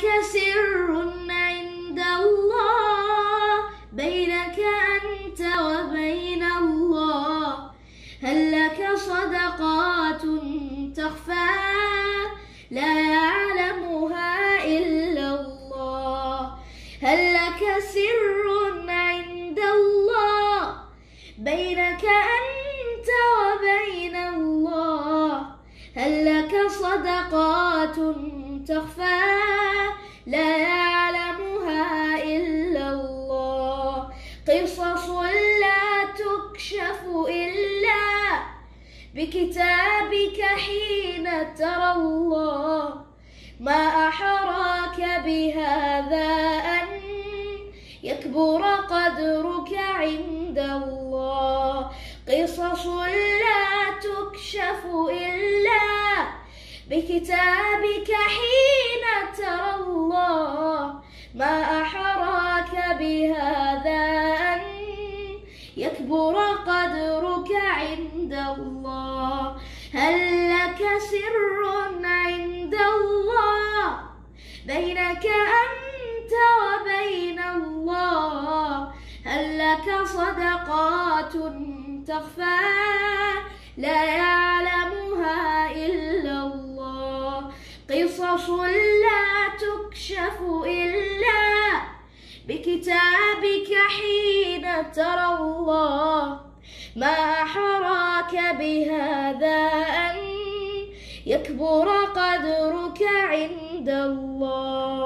لك سر عند الله بينك أنت وبين الله. هل لك صدقات تخفى؟ لا يعلمها إلا الله. هل لك سر عند الله؟ بينك أنت وبين الله. هل لك صدقات تخفى؟ قصص لا تكشف إلا بكتابك حين ترى الله ما أحراك بهذا أن يكبر قدرك عند الله. قصص لا تكشف إلا بكتابك حين ترى الله. ما أحراك بهذا أن يكبر قدرك عند الله. هل لك سر عند الله؟ بينك أنت وبين الله. هل لك صدقات تخفى؟ لا يعلمها إلا الله. قصص لا تكشف إلا بكتابك حين ترى الله. ما حراك بهذا أن يكبر قدرك عند الله.